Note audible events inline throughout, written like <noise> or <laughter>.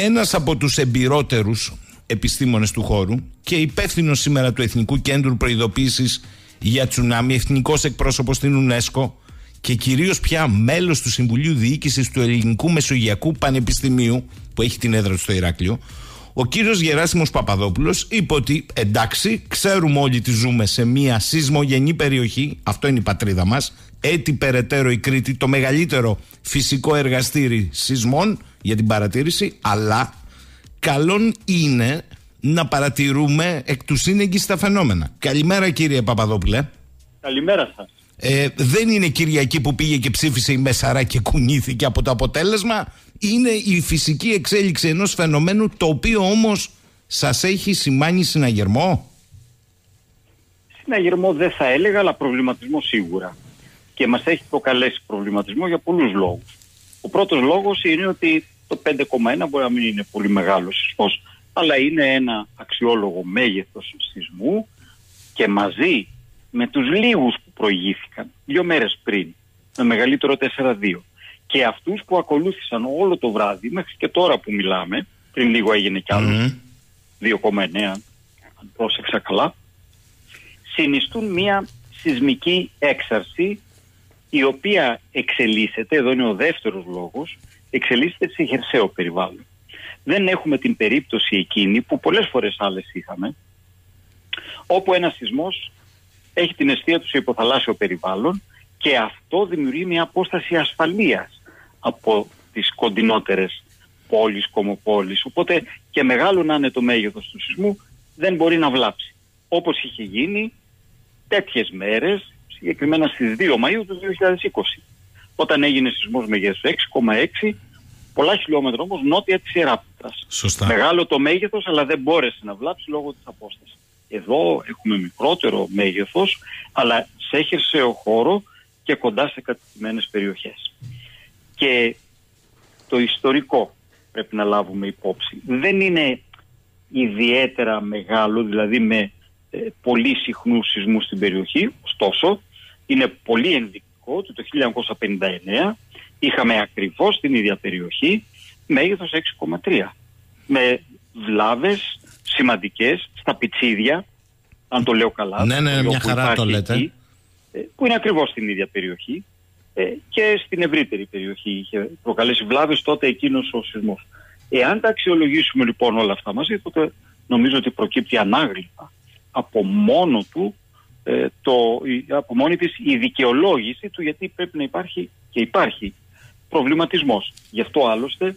Ένας από τους εμπειρότερους επιστήμονες του χώρου και υπεύθυνο σήμερα του Εθνικού Κέντρου Προειδοποίησης για τσουνάμι, εθνικός εκπρόσωπος στην UNESCO και κυρίως πια μέλος του Συμβουλίου Διοίκησης του Ελληνικού Μεσογειακού Πανεπιστημίου που έχει την έδρα του στο Ηράκλειο ο κύριος Γεράσιμος Παπαδόπουλος είπε ότι εντάξει ξέρουμε όλοι ότι ζούμε σε μια σεισμογενή περιοχή αυτό είναι η πατρίδα μας έτσι περαιτέρω η Κρήτη το μεγαλύτερο φυσικό εργαστήρι σεισμών για την παρατήρηση αλλά καλόν είναι να παρατηρούμε εκ του σύνεγγυς τα φαινόμενα. Καλημέρα κύριε Παπαδόπουλε. Καλημέρα σας. Ε, δεν είναι Κυριακή που πήγε και ψήφισε η Μεσαρά και κουνήθηκε από το αποτέλεσμα. Είναι η φυσική εξέλιξη ενός φαινομένου το οποίο όμως σας έχει σημάνει συναγερμό. Συναγερμό δεν θα έλεγα αλλά προβληματισμό σίγουρα. Και μας έχει προκαλέσει προβληματισμό για πολλούς λόγους. Ο πρώτος λόγος είναι ότι το 5,1 μπορεί να μην είναι πολύ μεγάλο σεισμός αλλά είναι ένα αξιόλογο μέγεθος σεισμού και μαζί με τους λίγους που προηγήθηκαν δύο μέρες πριν με μεγαλύτερο 4-2 και αυτούς που ακολούθησαν όλο το βράδυ μέχρι και τώρα που μιλάμε πριν λίγο έγινε κι άλλο 2,9 αν πρόσεξα καλά συνιστούν μια σεισμική έξαρση η οποία εξελίσσεται, εδώ είναι ο δεύτερος λόγος, εξελίσσεται σε χερσαίο περιβάλλον. Δεν έχουμε την περίπτωση εκείνη που πολλές φορές άλλες είχαμε, όπου ένας σεισμός έχει την αιστεία του σε υποθαλάσσιο περιβάλλον και αυτό δημιουργεί μια απόσταση ασφαλείας από τις κοντινότερες πόλεις, κομοπόλεις. Οπότε και μεγάλο να είναι το μέγεθος του σεισμού δεν μπορεί να βλάψει. Όπως είχε γίνει τέτοιες μέρες, συγκεκριμένα στις 2 Μαΐου του 2020, όταν έγινε σεισμός μεγέθους 6,6 πολλά χιλιόμετρα όμως νότια της Ιεράπετρας. Μεγάλο το μέγεθος αλλά δεν μπόρεσε να βλάψει λόγω της απόστασης. Εδώ έχουμε μικρότερο μέγεθος, αλλά σε ο χώρο και κοντά σε κατοικημένες περιοχές. Και το ιστορικό πρέπει να λάβουμε υπόψη. Δεν είναι ιδιαίτερα μεγάλο, δηλαδή με ε, πολύ συχνούς σεισμούς στην περιοχή, ωστόσο είναι πολύ ενδεικτικό ότι το 1959 είχαμε ακριβώς στην ίδια περιοχή μέγεθος 6,3 με βλάβες σημαντικές στα πιτσίδια, αν το λέω καλά. Ναι, ναι, μια χαρά το λέτε. Ε, που είναι ακριβώς στην ίδια περιοχή ε, και στην ευρύτερη περιοχή είχε προκαλέσει βλάβες τότε εκείνος ο σεισμός. Εάν τα αξιολογήσουμε λοιπόν όλα αυτά μαζί, τότε νομίζω ότι προκύπτει ανάγλυφα από μόνο του ε, το, από μόνη της η δικαιολόγηση του γιατί πρέπει να υπάρχει και υπάρχει προβληματισμός. Γι' αυτό άλλωστε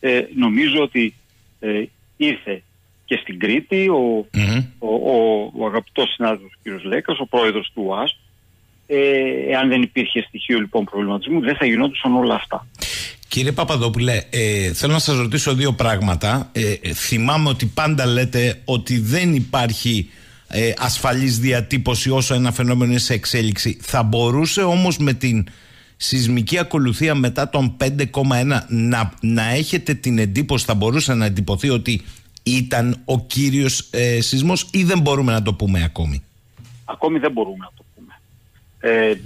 ε, νομίζω ότι ε, ήρθε και στην Κρήτη ο, mm-hmm. ο, ο, ο αγαπητός συνάδελφος κ. Λέκας, ο πρόεδρος του ΟΑΣ, ε, εάν δεν υπήρχε στοιχείο λοιπόν προβληματισμού δεν θα γινόντουσαν όλα αυτά. Κύριε Παπαδόπουλε, ε, θέλω να σας ρωτήσω δύο πράγματα. Ε, θυμάμαι ότι πάντα λέτε ότι δεν υπάρχει ε, ασφαλής διατύπωση όσο ένα φαινόμενο είναι σε εξέλιξη. Θα μπορούσε όμως με την σεισμική ακολουθία μετά τον 5,1 να, να έχετε την εντύπωση, θα μπορούσε να εντυπωθεί ότι ήταν ο κύριος ε, σεισμός ή δεν μπορούμε να το πούμε ακόμη; Ακόμη δεν μπορούμε να το πούμε. Ε,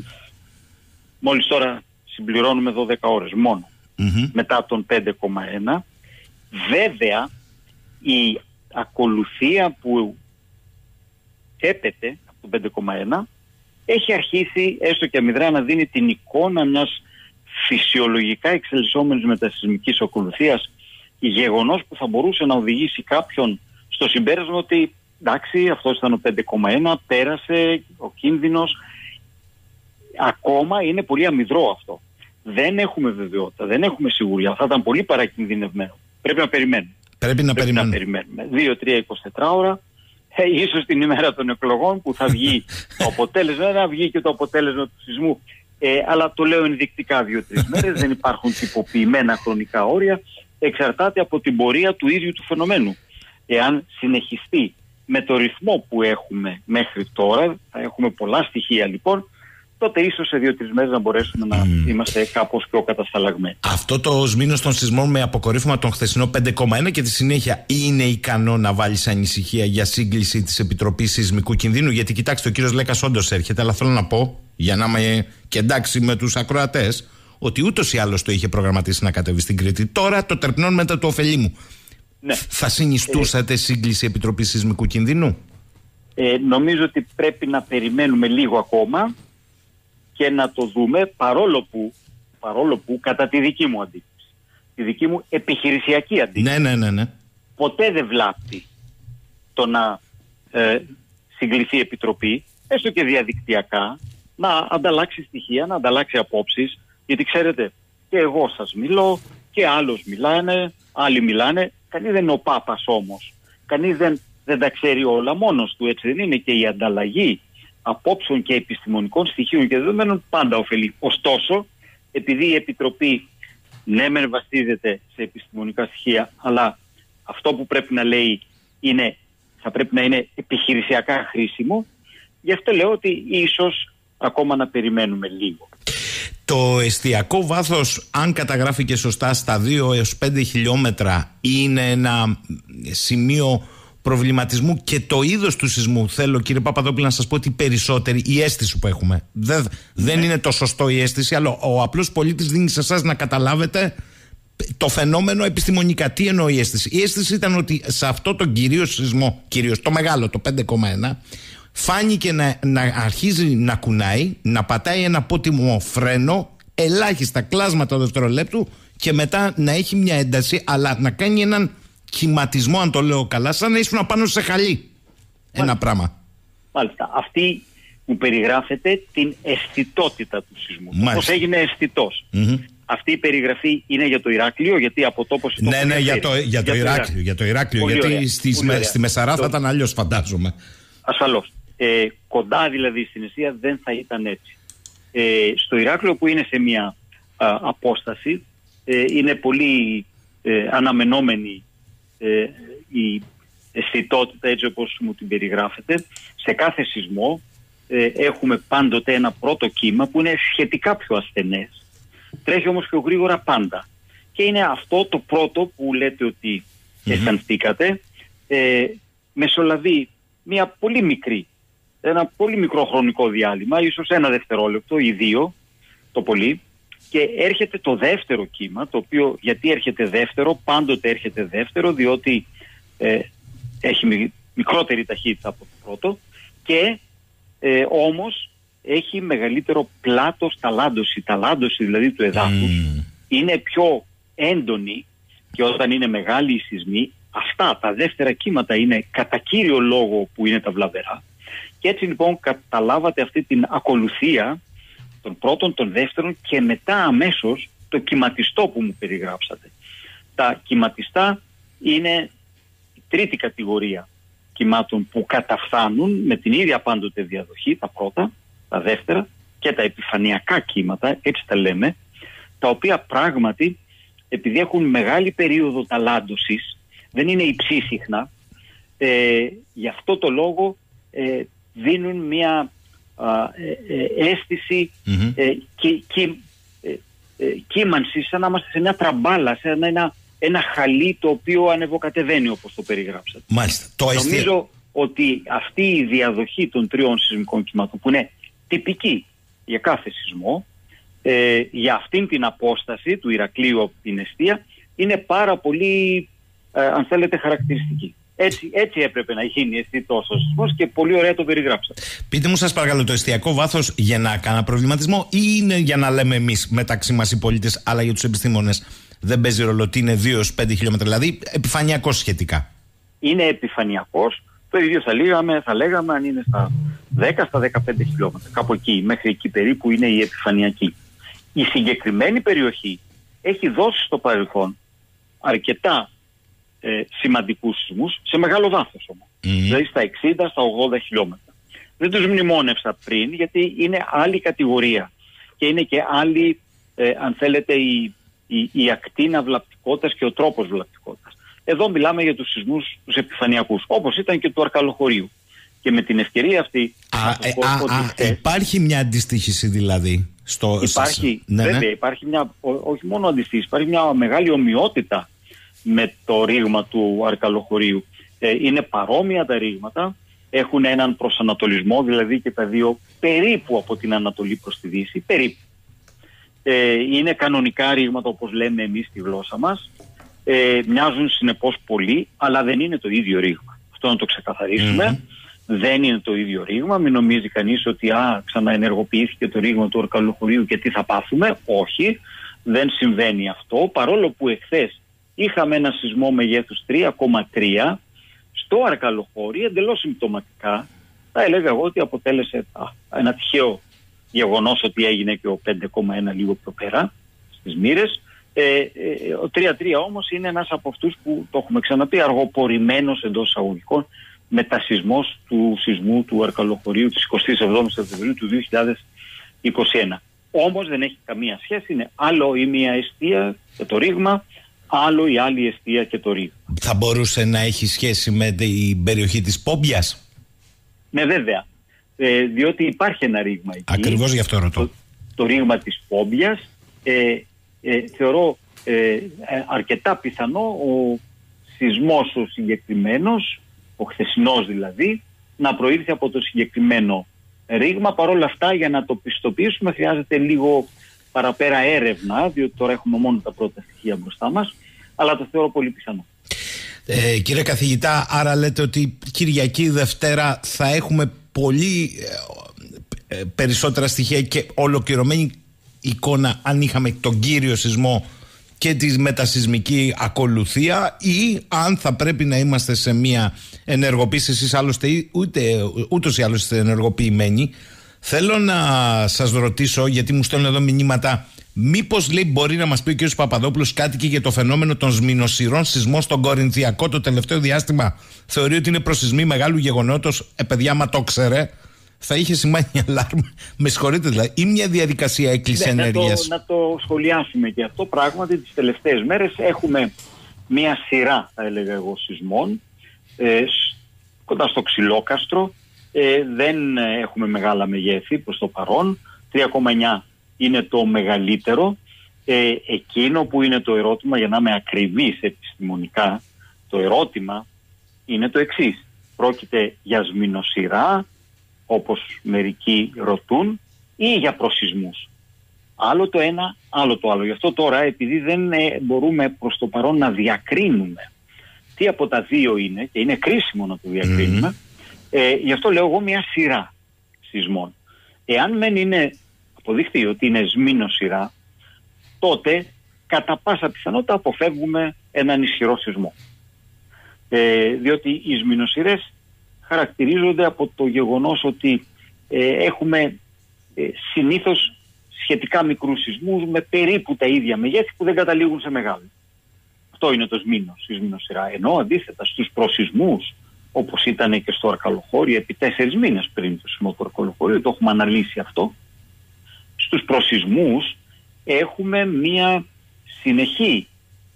μόλις τώρα συμπληρώνουμε 12 ώρες μόνο μετά τον 5,1. Βέβαια η ακολουθία που έπεται από τον 5,1 έχει αρχίσει έστω και αμυδρά να δίνει την εικόνα μιας φυσιολογικά εξελισσόμενης μετασυσμικής ακολουθίας γεγονός που θα μπορούσε να οδηγήσει κάποιον στο συμπέρασμα ότι εντάξει αυτός ήταν ο 5,1 πέρασε ο κίνδυνος. Ακόμα είναι πολύ αμυδρό αυτό. Δεν έχουμε βεβαιότητα, δεν έχουμε σιγουριά. Θα ήταν πολύ παρακινδυνευμένο. Πρέπει να περιμένουμε. Πρέπει να Πρέπει περιμένουμε, να περιμένουμε. 2-3-24 ώρα ε, ίσως την ημέρα των εκλογών που θα βγει το αποτέλεσμα, να βγει και το αποτέλεσμα του σεισμού. Ε, αλλά το λέω ενδεικτικά δύο-τρεις μέρες, δεν υπάρχουν τυποποιημένα χρονικά όρια. Εξαρτάται από την πορεία του ίδιου του φαινομένου. Εάν συνεχιστεί με το ρυθμό που έχουμε μέχρι τώρα, θα έχουμε πολλά στοιχεία λοιπόν, τότε ίσως σε δύο-τρει μέρες να μπορέσουμε να είμαστε κάπως πιο κατασταλαγμένοι. Αυτό το σμήνο των σεισμών με αποκορύφωμα τον χθεσινό 5,1 και τη συνέχεια είναι ικανό να βάλεις ανησυχία για σύγκληση της Επιτροπής Σεισμικού Κινδύνου; Γιατί κοιτάξτε, ο κύριος Λέκας όντως έρχεται, αλλά θέλω να πω, για να είμαι και εντάξει με τους ακροατές, ότι ούτως ή άλλως το είχε προγραμματίσει να κατέβει στην Κρήτη. Τώρα το τερπνών μετά το ωφελή Ναι. Θα συνιστούσατε σύγκληση Επιτροπής Σεισμικού Κινδύνου; Ε, νομίζω ότι πρέπει να περιμένουμε λίγο ακόμα και να το δούμε παρόλο που, παρόλο που κατά τη δική μου αντίληψη, τη δική μου επιχειρησιακή αντίληψη, ναι, ναι, ναι, ναι. ποτέ δεν βλάπτει το να ε, συγκληθεί η Επιτροπή, έστω και διαδικτυακά, να ανταλλάξει στοιχεία, να ανταλλάξει απόψεις, γιατί ξέρετε, και εγώ σας μιλώ και άλλος μιλάνε, άλλοι μιλάνε, κανείς δεν είναι ο Πάπας όμως. Κανείς δεν, δεν τα ξέρει όλα μόνος του, έτσι δεν είναι και η ανταλλαγή απόψεων και επιστημονικών στοιχείων και δεδομένων πάντα ωφελεί. Ωστόσο, επειδή η Επιτροπή ναι μεν βασίζεται σε επιστημονικά στοιχεία, αλλά αυτό που πρέπει να λέει είναι, θα πρέπει να είναι επιχειρησιακά χρήσιμο, γι' αυτό λέω ότι ίσως ακόμα να περιμένουμε λίγο. Το εστιακό βάθος, αν καταγράφει και σωστά, στα 2 έως 5 χιλιόμετρα είναι ένα σημείο προβληματισμού και το είδος του σεισμού. Θέλω, κύριε Παπαδόπουλο, να σας πω ότι περισσότερη η αίσθηση που έχουμε. Δεν, δεν ναι. είναι το σωστό η αίσθηση, αλλά ο απλός πολίτης δίνει σε εσάς να καταλάβετε το φαινόμενο επιστημονικά. Τι εννοεί η αίσθηση; Η αίσθηση ήταν ότι σε αυτό τον κυρίως σεισμό, κυρίως το μεγάλο, το 5,1, φάνηκε να, να αρχίζει να κουνάει, να πατάει ένα πότιμο φρένο, ελάχιστα κλάσματα δευτερολέπτου και μετά να έχει μια ένταση, αλλά να κάνει έναν κυματισμό, αν το λέω καλά, σαν να ήσουν πάνω σε χαλί. Ένα πράγμα. Μάλιστα. Αυτή που περιγράφεται την αισθητότητα του σεισμού. Πώς έγινε αισθητός. Αυτή η περιγραφή είναι για το Ηράκλειο, γιατί από τόπος. Ναι, ναι, για το, για το, Ηράκλειο. Για το Ηράκλειο γιατί στη Μεσαρά θα ήταν αλλιώς, φαντάζομαι. Ασφαλώς. Ε, κοντά δηλαδή στην Αισία δεν θα ήταν έτσι. Ε, στο Ηράκλειο που είναι σε μια απόσταση, ε, είναι πολύ ε, αναμενόμενη ε, η αισθητότητα έτσι όπως μου την περιγράφετε. Σε κάθε σεισμό ε, έχουμε πάντοτε ένα πρώτο κύμα που είναι σχετικά πιο ασθενές. Τρέχει όμως πιο γρήγορα πάντα. Και είναι αυτό το πρώτο που λέτε ότι αισθανθήκατε. Ε, μεσολαβεί μια πολύ μικρή, ένα πολύ μικρό χρονικό διάλειμμα, ίσως ένα δευτερόλεπτο ή δύο το πολύ, και έρχεται το δεύτερο κύμα, το οποίο γιατί έρχεται δεύτερο, πάντοτε έρχεται δεύτερο, διότι ε, έχει μικρότερη ταχύτητα από το πρώτο και ε, όμως έχει μεγαλύτερο πλάτος ταλάντωση, ταλάντωση δηλαδή του εδάφους, είναι πιο έντονη και όταν είναι μεγάλη η σεισμή, αυτά τα δεύτερα κύματα είναι κατά κύριο λόγο που είναι τα βλαβερά. Και έτσι λοιπόν καταλάβατε αυτή την ακολουθία τον πρώτον, τον δεύτερον και μετά αμέσως το κυματιστό που μου περιγράψατε. Τα κυματιστά είναι η τρίτη κατηγορία κυμάτων που καταφθάνουν με την ίδια πάντοτε διαδοχή, τα πρώτα, τα δεύτερα και τα επιφανειακά κύματα, έτσι τα λέμε, τα οποία πράγματι επειδή έχουν μεγάλη περίοδο ταλάντωσης, δεν είναι υψίσυχνα, ε, γι' αυτό το λόγο ε, δίνουν μια ε, ε, αίσθηση ε, κύμανση σαν να είμαστε σε μια τραμπάλα, σε ένα, ένα χαλί το οποίο ανεβοκατεβαίνει όπως το περιγράψατε. Μάλιστα. Το Νομίζω ότι αυτή η διαδοχή των τριών σεισμικών κυμάτων που είναι τυπική για κάθε σεισμό, για αυτήν την απόσταση του Ηρακλείου από την Εστία είναι πάρα πολύ, αν θέλετε, χαρακτηριστική. Έτσι, έτσι έπρεπε να γίνει αισθητό ο σεισμό και πολύ ωραία το περιγράψατε. Πείτε μου, σας παρακαλώ, το εστιακό βάθος για να κάνω προβληματισμό ή είναι για να λέμε εμείς μεταξύ μας οι πολίτες, αλλά για τους επιστήμονες δεν παίζει ρόλο ότι είναι 2-5 χιλιόμετρα, δηλαδή επιφανειακός σχετικά; Είναι επιφανειακός. Το ίδιο θα λέγαμε, θα λέγαμε αν είναι στα 10 στα 15 χιλιόμετρα. Κάπου εκεί, μέχρι εκεί περίπου είναι η επιφανειακή. Η συγκεκριμένη περιοχή έχει δώσει στο παρελθόν αρκετά ε, σημαντικούς σεισμούς σε μεγάλο βάθος όμως. Δηλαδή στα 60, στα 80 χιλιόμετρα. Δεν τους μνημόνευσα πριν γιατί είναι άλλη κατηγορία και είναι και άλλη, ε, αν θέλετε, η, η, η ακτίνα βλαπτικότητας και ο τρόπος βλαπτικότητας. Εδώ μιλάμε για τους σεισμούς τους επιφανειακούς, όπως ήταν και του Αρκαλοχωρίου. Και με την ευκαιρία αυτή... Α, ε, α, υπάρχει μια αντιστοίχηση δηλαδή. Στο, υπάρχει, ναι, ναι. βέβαια, υπάρχει μια, όχι μόνο αντιστοίχηση, υπάρχει μια μεγάλη ομοιότητα με το ρήγμα του Αρκαλοχωρίου. Ε, είναι παρόμοια τα ρήγματα, έχουν έναν προσανατολισμό, δηλαδή και τα δύο περίπου από την Ανατολή προς τη Δύση, περίπου. ε, είναι κανονικά ρήγματα όπως λέμε εμείς στη γλώσσα μας. Ε, μοιάζουν συνεπώς πολύ, αλλά δεν είναι το ίδιο ρήγμα. Αυτό να το ξεκαθαρίσουμε. Δεν είναι το ίδιο ρήγμα. Μην νομίζει κανείς ότι α, ξαναενεργοποιήθηκε το ρήγμα του ορκαλοχωρίου και τι θα πάθουμε. Όχι, δεν συμβαίνει αυτό. Παρόλο που εχθές είχαμε ένα σεισμό μεγέθους 3,3 στο Αρκαλοχώρι εντελώς συμπτωματικά θα έλεγα εγώ ότι αποτέλεσε α, ένα τυχαίο γεγονός ότι έγινε και ο 5,1 λίγο πιο πέρα στις μοίρες. Ε, ε, ο 3-3 όμως είναι ένας από αυτούς που το έχουμε ξαναπεί αργοπορημένος εντός εισαγωγικών μετασυσμός του σεισμού του Αρκαλοχωρίου της 27 Σεπτεμβρίου του 2021. Όμως δεν έχει καμία σχέση, είναι άλλο η μία αιστεία και το ρήγμα, άλλο η άλλη αιστεία και το ρήγμα. Θα μπορούσε να έχει σχέση με την περιοχή της Πόμπιας; Ναι βέβαια, ε, διότι υπάρχει ένα ρήγμα εκεί. Ακριβώς γι' αυτό ρωτώ. Το, το ρήγμα της Πόμπιας. Ε, ε, θεωρώ ε, αρκετά πιθανό ο σεισμός ο συγκεκριμένος, ο χθεσινός δηλαδή, να προήλθε από το συγκεκριμένο ρήγμα. Παρ' όλα αυτά για να το πιστοποιήσουμε χρειάζεται λίγο παραπέρα έρευνα, διότι τώρα έχουμε μόνο τα πρώτα στοιχεία μπροστά μας, αλλά το θεωρώ πολύ πιθανό. Ε, κύριε καθηγητά, άρα λέτε ότι Κυριακή Δευτέρα θα έχουμε πολύ ε, ε, περισσότερα στοιχεία και ολοκληρωμένη εικόνα αν είχαμε τον κύριο σεισμό και τη μετασυσμική ακολουθία ή αν θα πρέπει να είμαστε σε μια ενεργοποίηση εσείς άλλωστε ούτε, ούτως ή άλλως είστε ενεργοποιημένοι θέλω να σας ρωτήσω γιατί μου στέλνουν εδώ μηνύματα Μήπως λέει μπορεί να μας πει ο κ. Παπαδόπουλος κάτι και για το φαινόμενο των σμηνοσυρών σεισμών στον Κορινθιακό το τελευταίο διάστημα; Θεωρεί ότι είναι προσυσμοί μεγάλου γεγονότος. Ε, παιδιά, μα το ξέρε. Θα είχε σημαίνει <laughs> αλάρμα. Με συγχωρείτε δηλαδή. Ή μια διαδικασία έκκληση ναι, ενέργειας. Να, να, το σχολιάσουμε και αυτό. Πράγματι, τις τελευταίες μέρες έχουμε μια σειρά, θα έλεγα εγώ, σεισμών ε, κοντά στο Ξυλόκαστρο. Ε, δεν έχουμε μεγάλα μεγέθη προς το παρόν. 3,9 είναι το μεγαλύτερο. Ε, εκείνο που είναι το ερώτημα, για να είμαι ακριβής επιστημονικά, το ερώτημα είναι το εξής. Πρόκειται για σμηνοσυρά, όπως μερικοί ρωτούν, ή για προσυσμούς. Άλλο το ένα, άλλο το άλλο. Γι' αυτό τώρα, επειδή δεν ε, μπορούμε προς το παρόν να διακρίνουμε τι από τα δύο είναι, και είναι κρίσιμο να το διακρινουμε ε, γι' αυτό λέω εγώ μια σειρά σεισμών. Εάν μεν είναι αποδειχθεί ότι είναι σμήνο σειρά, τότε κατά πάσα πιθανότητα αποφεύγουμε έναν ισχυρό σεισμό. Ε, διότι οι σμηνοσυρές χαρακτηρίζονται από το γεγονός ότι ε, έχουμε ε, συνήθως σχετικά μικρούς σεισμούς με περίπου τα ίδια μεγέθη που δεν καταλήγουν σε μεγάλο. Αυτό είναι το σμήνος, η σμηνοσυρά. Ενώ αντίθετα στους προσυσμούς, όπως ήταν και στο Αρκαλοχώρι επί τέσσερις μήνες πριν το σεισμό του Αρκαλοχώριου, το έχουμε αναλύσει αυτό, στους προσυσμούς έχουμε μία συνεχή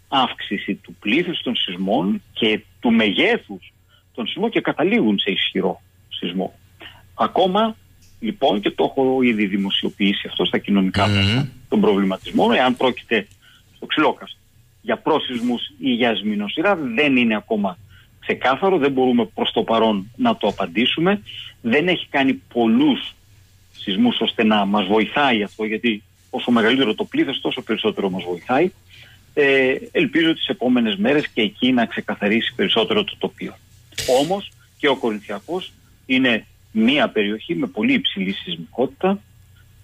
αύξηση του πλήθους των σεισμών και του μεγέθους των σεισμών και καταλήγουν σε ισχυρό σεισμό. Ακόμα λοιπόν και το έχω ήδη δημοσιοποιήσει αυτό στα κοινωνικά mm τον προβληματισμό εάν πρόκειται στο ξυλόκαστο για πρόσυσμους ή για σμηνοσυρά δεν είναι ακόμα ξεκάθαρο, δεν μπορούμε προς το παρόν να το απαντήσουμε. Δεν έχει κάνει πολλούς σεισμούς ώστε να μας βοηθάει αυτό, γιατί όσο μεγαλύτερο το πλήθος, τόσο περισσότερο μας βοηθάει. Ε, ελπίζω τις επόμενες μέρες και εκεί να ξεκαθαρίσει περισσότερο το τοπίο. Όμως και ο Κορινθιακός είναι μία περιοχή με πολύ υψηλή σεισμικότητα.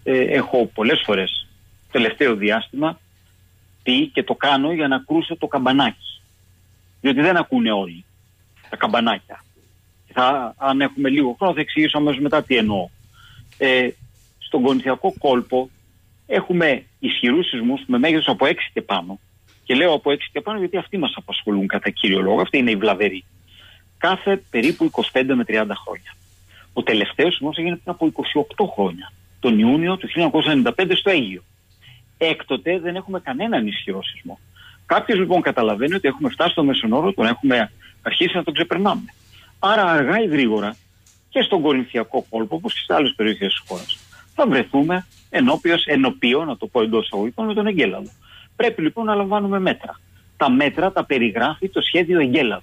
Ε, έχω πολλές φορές τελευταίο διάστημα πει και το κάνω για να κρούσω το καμπανάκι. Διότι δεν ακούνε όλοι τα καμπανάκια. Θα, αν έχουμε λίγο χρόνο θα εξηγήσω αμέσως μετά τι εννοώ ε, στον κονθιακό κόλπο έχουμε ισχυρούς σεισμούς με μέγεθος από 6 και πάνω. Και λέω από 6 και πάνω γιατί αυτοί μας απασχολούν κατά κύριο λόγο. Αυτή είναι η βλαβερή. Κάθε περίπου 25 με 30 χρόνια. Ο τελευταίος σεισμός έγινε πριν από 28 χρόνια. Τον Ιούνιο του 1995 στο Αίγιο. Έκτοτε δεν έχουμε κανέναν ισχυρό σεισμό. Κάποιος λοιπόν καταλαβαίνει ότι έχουμε φτάσει στο μέσον όρο, τον έχουμε αρχίσει να τον ξεπερνάμε. Άρα αργά ή γρήγορα και στον Κορινθιακό κόλπο, όπως και σε άλλες περιοχές της χώρας, θα βρεθούμε ενώπιος, ενωπίο, να το πω εντός εισαγωγικών, με τον Εγκέλαδο. Πρέπει λοιπόν να λαμβάνουμε μέτρα. Τα μέτρα τα περιγράφει το σχέδιο Εγκέλαδο,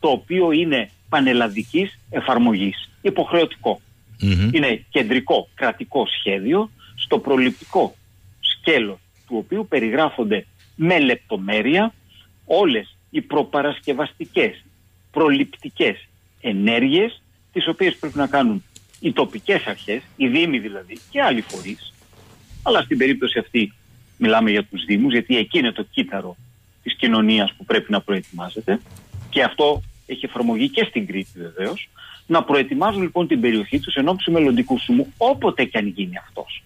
το οποίο είναι πανελλαδικής εφαρμογής, υποχρεωτικό. Mm-hmm. Είναι κεντρικό κρατικό σχέδιο στο προληπτικό σκέλος του οποίου περιγράφονται με λεπτομέρεια όλες οι προπαρασκευαστικές, προληπτικές ενέργειες τις οποίες πρέπει να κάνουν οι τοπικές αρχές, οι δήμοι δηλαδή και άλλοι φορείς αλλά στην περίπτωση αυτή μιλάμε για τους δήμους γιατί εκεί είναι το κύτταρο της κοινωνίας που πρέπει να προετοιμάζεται και αυτό έχει εφαρμογή και στην Κρήτη βεβαίως, να προετοιμάζουν λοιπόν την περιοχή τους εν του μελλοντικού σουμού, όποτε και αν γίνει αυτός.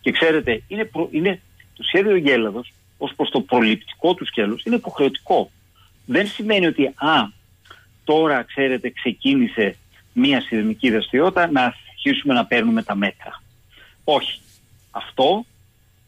Και ξέρετε, είναι, είναι το σχέδιο Γέλαδος ως προς το προληπτικό του σκέλος είναι υποχρεωτικό. Δεν σημαίνει ότι, α, τώρα ξέρετε, ξεκίνησε μία σεισμική δραστηριότητα να αρχίσουμε να παίρνουμε τα μέτρα. Όχι. Αυτό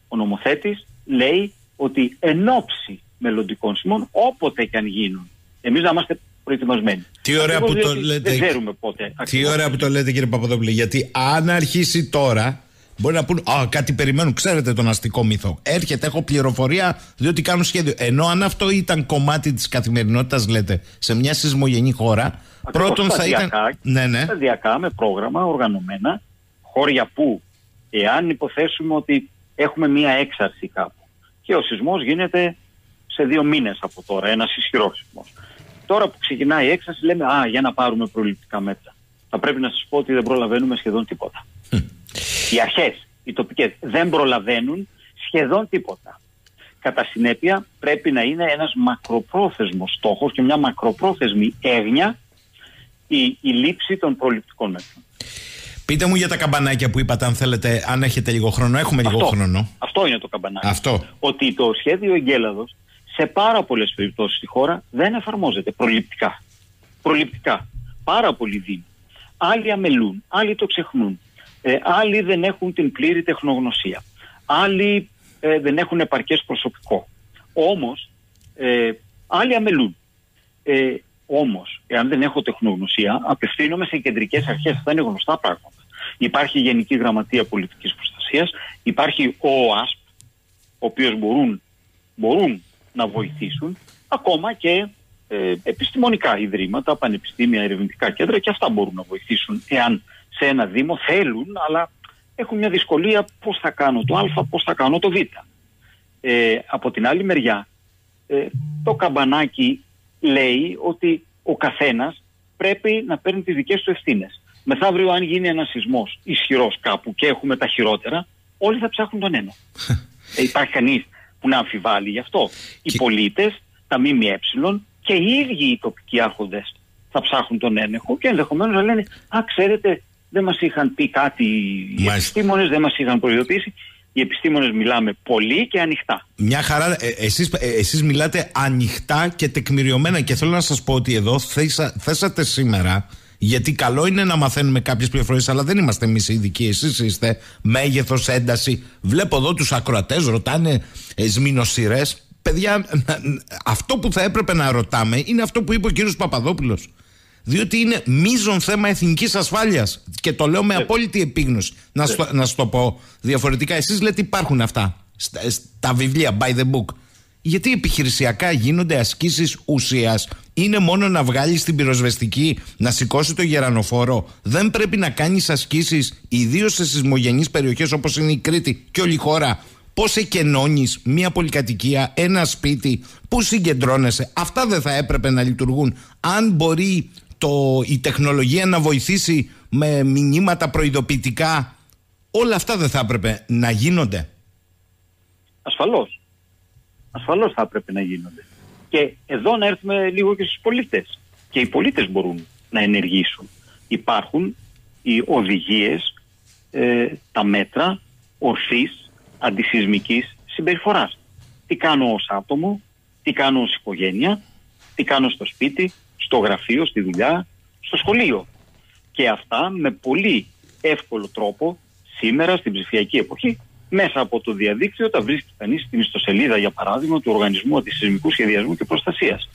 ο νομοθέτης λέει ότι εν ώψη μελλοντικών σημών, όποτε και αν γίνουν, εμείς να είμαστε προετοιμασμένοι. Τι ωραία που το λέτε. Δεν ξέρουμε πότε. Τι ωραία που το λέτε κύριε Παπαδόπουλε, γιατί αν αρχίσει τώρα, Μπορεί να πούν, Α, κάτι περιμένουν. Ξέρετε τον αστικό μύθο. Έρχεται, έχω πληροφορία, διότι κάνουν σχέδιο. Ενώ αν αυτό ήταν κομμάτι της καθημερινότητας, λέτε, σε μια σεισμογενή χώρα, πρώτον θα ήταν. Ναι, ναι. Σταδιακά, με πρόγραμμα, οργανωμένα, χώρια που, εάν υποθέσουμε ότι έχουμε μια έξαρση κάπου και ο σεισμός γίνεται σε δύο μήνες από τώρα, ένας ισχυρός σεισμός. Τώρα που ξεκινάει η έξαρση, λέμε Α, για να πάρουμε προληπτικά μέτρα. Θα πρέπει να σας πω ότι δεν προλαβαίνουμε σχεδόν τίποτα. Οι αρχές, οι τοπικές, δεν προλαβαίνουν σχεδόν τίποτα. Κατά συνέπεια, πρέπει να είναι ένας μακροπρόθεσμος στόχος και μια μακροπρόθεσμη έγνοια η, η λήψη των προληπτικών μέτρων. Πείτε μου για τα καμπανάκια που είπατε, αν θέλετε, αν έχετε λίγο χρόνο. Έχουμε λίγο χρόνο. Αυτό είναι το καμπανάκι. Αυτό. Ότι το σχέδιο εγκέλαδος σε πάρα πολλές περιπτώσεις στη χώρα δεν εφαρμόζεται προληπτικά. Προληπτικά. Πάρα πολλοί δίνουν. Άλλοι αμελούν, άλλοι το ξεχνούν. Ε, άλλοι δεν έχουν την πλήρη τεχνογνωσία. Άλλοι ε, δεν έχουν επαρκές προσωπικό. Όμως, ε, άλλοι αμελούν. Ε, όμως, εάν δεν έχω τεχνογνωσία, απευθύνομαι σε κεντρικές αρχές. Αυτά είναι γνωστά πράγματα. Υπάρχει η Γενική Γραμματεία Πολιτικής Προστασίας, υπάρχει ο ΟΑΣΠ, ο οποίος μπορούν, μπορούν να βοηθήσουν, ακόμα και ε, επιστημονικά ιδρύματα, πανεπιστήμια, ερευνητικά κέντρα και αυτά μπορούν να βοηθήσουν εάν σε ένα Δήμο θέλουν, αλλά έχουν μια δυσκολία πώς θα κάνω το Α, πώς θα κάνω το Β. Ε, από την άλλη μεριά, ε, το καμπανάκι λέει ότι ο καθένας πρέπει να παίρνει τις δικές του ευθύνες. Μεθαύριο αν γίνει ένας σεισμός ισχυρός κάπου και έχουμε τα χειρότερα, όλοι θα ψάχνουν τον ένα. <laughs> ε, υπάρχει κανείς που να αμφιβάλλει γι' αυτό. Οι πολίτες, τα ΜΜΕ και οι ίδιοι οι τοπικοί άρχοντες θα ψάχνουν τον έλεγχο και ενδεχομένως να λένε Α, ξέρετε, δεν μας είχαν πει κάτι οι επιστήμονες, δεν μας είχαν προειδοποιήσει. Οι επιστήμονες μιλάμε πολύ και ανοιχτά. Μια χαρά. Ε, εσείς, ε, εσείς μιλάτε ανοιχτά και τεκμηριωμένα και θέλω να σας πω ότι εδώ θέσα, θέσατε σήμερα γιατί καλό είναι να μαθαίνουμε κάποιες πληροφορίες, αλλά δεν είμαστε εμείς ειδικοί. Εσείς είστε μέγεθος, ένταση. Βλέπω εδώ τους ακροατές ρωτάνε ε, σμήνοσυρέ. Παιδιά, <laughs> αυτό που θα έπρεπε να ρωτάμε είναι αυτό που είπε ο κύριος Παπαδόπουλος. Διότι είναι μείζον θέμα εθνικής ασφάλειας. Και το λέω με yeah. απόλυτη επίγνωση. Να, yeah. να σου το πω διαφορετικά. Εσείς λέτε υπάρχουν αυτά στα, στα βιβλία, by the book. Γιατί επιχειρησιακά γίνονται ασκήσεις ουσίας; Είναι μόνο να βγάλεις την πυροσβεστική, να σηκώσει το γερανοφόρο. Δεν πρέπει να κάνεις ασκήσεις, ιδίως σε σεισμογενείς περιοχές όπως είναι η Κρήτη και όλη η χώρα. Πώς εκενώνεις μία πολυκατοικία, ένα σπίτι, πού συγκεντρώνεσαι; Αυτά δεν θα έπρεπε να λειτουργούν. Αν μπορεί το, η τεχνολογία να βοηθήσει με μηνύματα προειδοποιητικά, όλα αυτά δεν θα έπρεπε να γίνονται. Ασφαλώς. Ασφαλώς θα έπρεπε να γίνονται. Και εδώ να έρθουμε λίγο και στους πολίτες. Και οι πολίτες μπορούν να ενεργήσουν. Υπάρχουν οι οδηγίες, ε, τα μέτρα ορθής αντισυσμικής συμπεριφοράς. Τι κάνω ως άτομο, τι κάνω ως οικογένεια, τι κάνω στο σπίτι, στο γραφείο, στη δουλειά, στο σχολείο. Και αυτά με πολύ εύκολο τρόπο σήμερα στην ψηφιακή εποχή μέσα από το διαδίκτυο τα βρίσκει κανείς στην ιστοσελίδα για παράδειγμα του Οργανισμού Αντισυσμικού Σχεδιασμού και Προστασίας.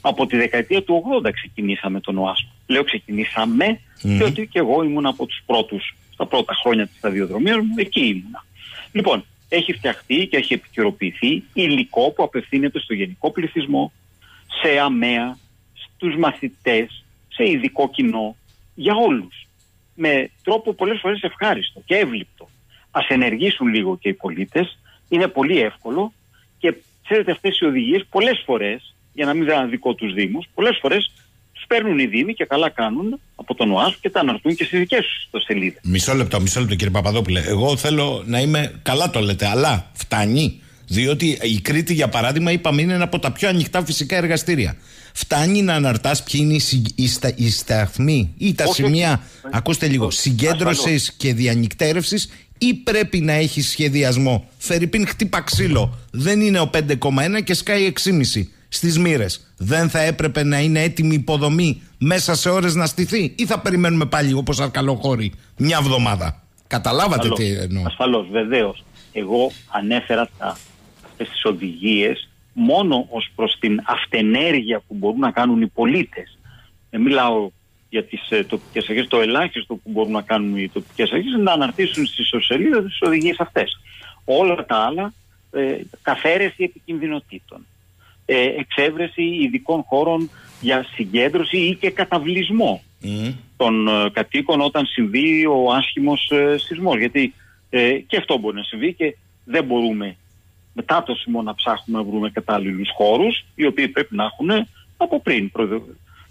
Από τη δεκαετία του 80 ξεκινήσαμε τον ΟΑΣΠ. Λέω ξεκινήσαμε διότι και εγώ ήμουν από τους πρώτους στα πρώτα χρόνια της σταδιοδρομίας μου, εκεί ήμουνα. Λοιπόν, έχει φτιαχτεί και έχει επικαιροποιηθεί υλικό που απευθύνεται στο γενικό πληθυσμό, σε αμαία, στους μαθητές, σε ειδικό κοινό, για όλους. Με τρόπο πολλές φορές ευχάριστο και εύληπτο. Ας ενεργήσουν λίγο και οι πολίτες, Είναι πολύ εύκολο και ξέρετε αυτές οι οδηγίες πολλές φορές, για να μην δίνουν δικό τους Δήμους, πολλές φορές τους παίρνουν οι Δήμοι και καλά κάνουν από τον ΟΑΣ και τα αναρτούν και στις δικές τους σελίδες. Μισό λεπτό, μισό λεπτό κύριε Παπαδόπουλε. Εγώ θέλω να είμαι, καλά το λέτε, αλλά φτάνει; Διότι η Κρήτη, για παράδειγμα, είπαμε είναι ένα από τα πιο ανοιχτά φυσικά εργαστήρια. Φτάνει να αναρτάς ποιοι είναι οι, στα, οι σταθμοί ή τα σημεία, ακούστε λίγο, συγκέντρωσης και διανυκτέρευσης ή πρέπει να έχει σχεδιασμό. Φερρυπίν χτύπα ξύλο. Δεν είναι ο 5,1 και σκάει 6,5 στις μοίρες. Δεν θα έπρεπε να είναι έτοιμη υποδομή μέσα σε ώρες να στηθεί, ή θα περιμένουμε πάλι όπω αρκαλοχώρη μια εβδομάδα. Καταλάβατε τι εννοώ. Ασφαλώς, βεβαίως. Εγώ ανέφερα τα αυτές τις οδηγίες μόνο ως προς την αυτενέργεια που μπορούν να κάνουν οι πολίτες. Δεν μιλάω για τις ε, τοπικές αρχές, το ελάχιστο που μπορούν να κάνουν οι τοπικές αρχές είναι να αναρτήσουν στις ισοσελίδες τις οδηγίες αυτές. Όλα τα άλλα, ε, καθαίρεση επικινδυνοτήτων, ε, εξέβρεση ειδικών χώρων για συγκέντρωση ή και καταβλισμό των ε, κατοίκων όταν συμβεί ο άσχημος ε, σεισμός. Γιατί ε, και αυτό μπορεί να συμβεί και δεν μπορούμε μετά το σημείο να ψάχνουμε να βρούμε κατάλληλους χώρους οι οποίοι πρέπει να έχουν από πριν προ,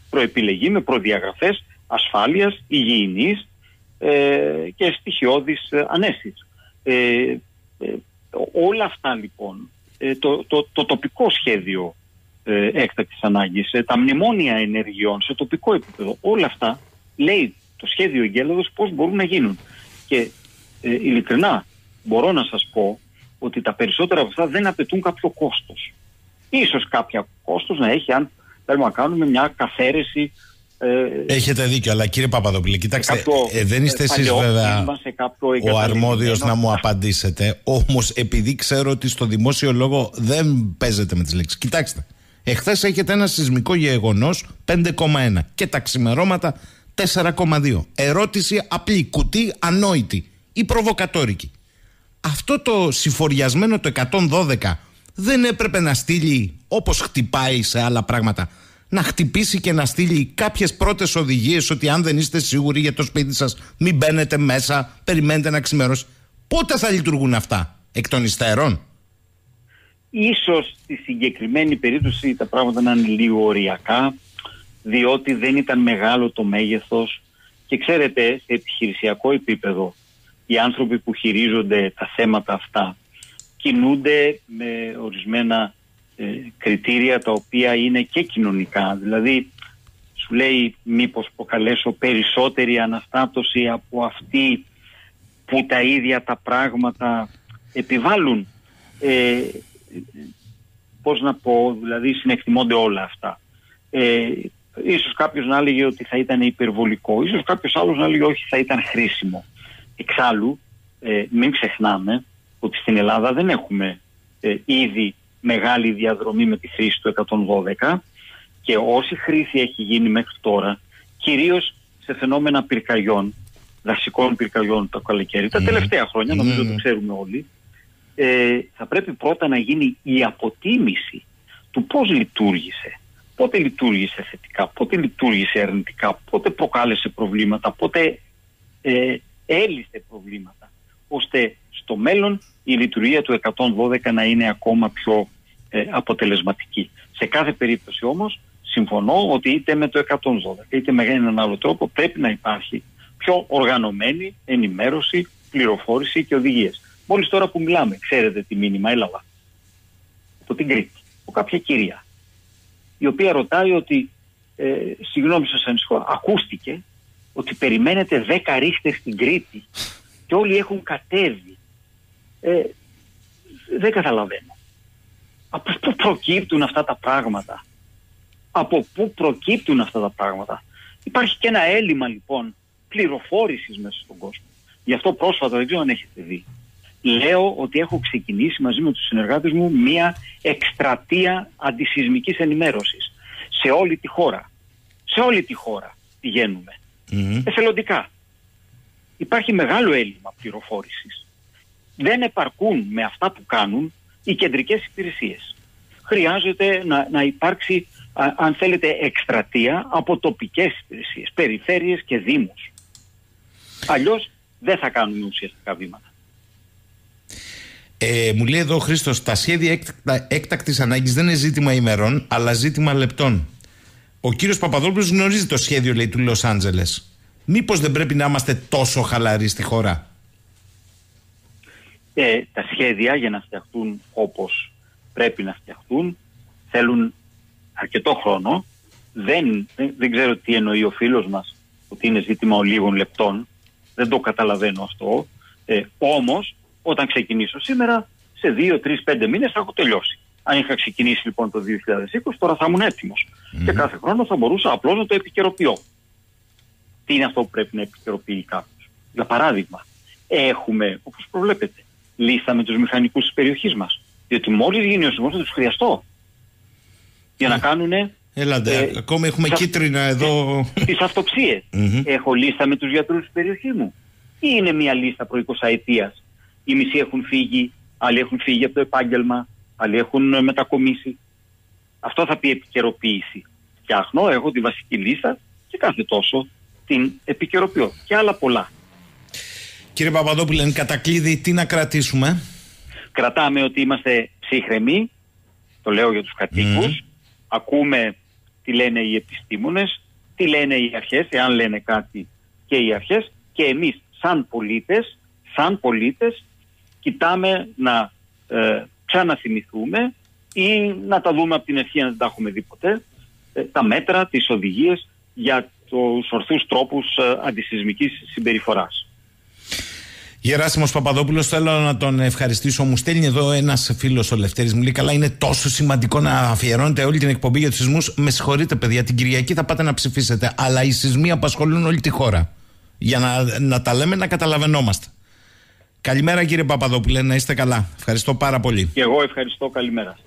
προεπιλεγεί με προδιαγραφές ασφάλειας, υγιεινής ε, και στοιχειώδης ε, ανέσης. Ε, ε, όλα αυτά λοιπόν, ε, το, το, το τοπικό σχέδιο ε, έκτακτης ανάγκης, τα μνημόνια ενεργειών σε τοπικό επίπεδο, όλα αυτά λέει το σχέδιο εγκέλαδος πώς μπορούν να γίνουν. Και ειλικρινά μπορώ να σας πω ότι τα περισσότερα από αυτά δεν απαιτούν κάποιο κόστος. Ίσως κάποια κόστος να έχει αν θέλουμε να κάνουμε μια καθαίρεση ε, Έχετε δίκιο, αλλά κύριε Παπαδοπούλη, κοιτάξτε, κάποιο, ε, δεν είστε εσείς βέβαια ο αρμόδιος να μου απαντήσετε. Όμως, επειδή ξέρω ότι στο δημόσιο λόγο δεν παίζετε με τις λέξεις. Κοιτάξτε, εχθές έχετε ένα σεισμικό γεγονός 5,1 και τα ξημερώματα 4,2. Ερώτηση απλή, κουτί ανόητη ή προβοκατόρικη αυτό το συφοριασμένο το 112 δεν έπρεπε να στείλει όπως χτυπάει σε άλλα πράγματα να χτυπήσει και να στείλει κάποιες πρώτες οδηγίες ότι αν δεν είστε σίγουροι για το σπίτι σας μην μπαίνετε μέσα, περιμένετε να ξημερώσει. Πότε θα λειτουργούν αυτά, εκ των υστέρων; Ίσως στη συγκεκριμένη περίπτωση τα πράγματα να είναι λίγο οριακά διότι δεν ήταν μεγάλο το μέγεθος και ξέρετε σε επιχειρησιακό επίπεδο οι άνθρωποι που χειρίζονται τα θέματα αυτά κινούνται με ορισμένα ε, κριτήρια τα οποία είναι και κοινωνικά. Δηλαδή σου λέει μήπως προκαλέσω περισσότερη αναστάτωση από αυτή που τα ίδια τα πράγματα επιβάλλουν. Ε, πώς να πω, δηλαδή συνεκτιμώνται όλα αυτά. Ε, ίσως κάποιος να έλεγε ότι θα ήταν υπερβολικό, ίσως κάποιος άλλος να έλεγε όχι θα ήταν χρήσιμο. Εξάλλου, ε, μην ξεχνάμε ότι στην Ελλάδα δεν έχουμε ε, ήδη μεγάλη διαδρομή με τη χρήση του 112 και όση χρήση έχει γίνει μέχρι τώρα, κυρίως σε φαινόμενα πυρκαγιών, δασικών πυρκαγιών το καλοκαίρι, τα ναι. τελευταία χρόνια, νομίζω mm. το ξέρουμε όλοι, ε, θα πρέπει πρώτα να γίνει η αποτίμηση του πώς λειτουργήσε. Πότε λειτουργήσε θετικά, πότε λειτουργήσε αρνητικά, πότε προκάλεσε προβλήματα, πότε ε, έλυσε προβλήματα ώστε στο μέλλον η λειτουργία του 112 να είναι ακόμα πιο ε, αποτελεσματική. Σε κάθε περίπτωση όμως συμφωνώ ότι είτε με το 112 είτε με έναν άλλο τρόπο πρέπει να υπάρχει πιο οργανωμένη ενημέρωση, πληροφόρηση και οδηγίες. Μόλις τώρα που μιλάμε, ξέρετε τι μήνυμα έλαβα από την Κρήτη, από κάποια κυρία, η οποία ρωτάει ότι, ε, συγγνώμη σας ανησυχώ, ακούστηκε ότι περιμένετε 10 ρίχτες στην Κρήτη και όλοι έχουν κατέβει. Ε, δεν καταλαβαίνω. Από πού προκύπτουν αυτά τα πράγματα; Από πού προκύπτουν αυτά τα πράγματα; Υπάρχει και ένα έλλειμμα λοιπόν πληροφόρησης μέσα στον κόσμο. Γι' αυτό πρόσφατα δεν ξέρω αν έχετε δει. Λέω ότι έχω ξεκινήσει μαζί με τους συνεργάτες μου μία εκστρατεία αντισυσμικής ενημέρωσης σε όλη τη χώρα. Σε όλη τη χώρα πηγαίνουμε mm εθελοντικά. Υπάρχει μεγάλο έλλειμμα πληροφόρησης. Δεν επαρκούν με αυτά που κάνουν οι κεντρικές υπηρεσίες. Χρειάζεται να, να υπάρξει, αν θέλετε, εκστρατεία από τοπικές υπηρεσίες, περιφέρειες και δήμους. Αλλιώς δεν θα κάνουμε ουσιαστικά βήματα. Ε, μου λέει εδώ ο Χρήστος, τα σχέδια έκτακτης ανάγκης δεν είναι ζήτημα ημερών, αλλά ζήτημα λεπτών. Ο κύριος Παπαδόπουλος γνωρίζει το σχέδιο λέει, του Λος Άντζελες. Μήπως δεν πρέπει να είμαστε τόσο χαλαροί στη χώρα; Ε, τα σχέδια για να φτιαχτούν όπως πρέπει να φτιαχτούν θέλουν αρκετό χρόνο. Δεν, δεν, ξέρω τι εννοεί ο φίλος μας ότι είναι ζήτημα λίγων λεπτών. Δεν το καταλαβαίνω αυτό. Ε, όμως όταν ξεκινήσω σήμερα σε δύο, τρεις, πέντε μήνες θα έχω τελειώσει. Αν είχα ξεκινήσει λοιπόν το 2020 τώρα θα ήμουν έτοιμος. Και κάθε χρόνο θα μπορούσα απλώς να το επικαιροποιώ. Τι είναι αυτό που πρέπει να επικαιροποιεί κάποιος; Για παράδειγμα, έχουμε, όπως προβλέπετε, λίστα με τους μηχανικούς της περιοχής μας. Διότι μόλις γίνει ο σεισμός θα τους χρειαστώ. Για να ε, κάνουν... Έλατε, ε, ακόμα έχουμε τις κίτρινα εδώ. Τις αυτοψίες. Έχω λίστα με τους γιατρούς της περιοχής μου. Ή είναι μια λίστα προ 20 ετίας. Οι μισοί έχουν φύγει, άλλοι έχουν φύγει από το επάγγελμα, άλλοι έχουν μετακομίσει. Αυτό θα πει επικαιροποίηση. Φτιάχνω, έχω τη βασική λίστα και κάθε τόσο την επικαιροποιώ. Και άλλα πολλά. Κύριε Παπαδόπουλε, εν κατακλείδη, τι να κρατήσουμε; Κρατάμε ότι είμαστε ψύχρεμοι, το λέω για τους κατοίκους, ακούμε τι λένε οι επιστήμονες, τι λένε οι αρχές, εάν λένε κάτι και οι αρχές και εμείς σαν πολίτες, σαν πολίτες κοιτάμε να ε, ξαναθυμηθούμε ή να τα δούμε από την αρχή να δεν τα έχουμε δει ποτέ, ε, τα μέτρα, τις οδηγίες για τους ορθούς τρόπους ε, αντισυσμικής συμπεριφοράς. Γεράσιμος Παπαδόπουλος θέλω να τον ευχαριστήσω. Μου στέλνει εδώ ένας φίλος ο Λευτέρης μου λέει καλά είναι τόσο σημαντικό να αφιερώνετε όλη την εκπομπή για τους σεισμούς. Με συγχωρείτε παιδιά την Κυριακή θα πάτε να ψηφίσετε αλλά οι σεισμοί απασχολούν όλη τη χώρα. Για να, να τα λέμε να καταλαβαίνόμαστε Καλημέρα κύριε Παπαδόπουλε να είστε καλά. Ευχαριστώ πάρα πολύ. Και εγώ ευχαριστώ. Καλημέρα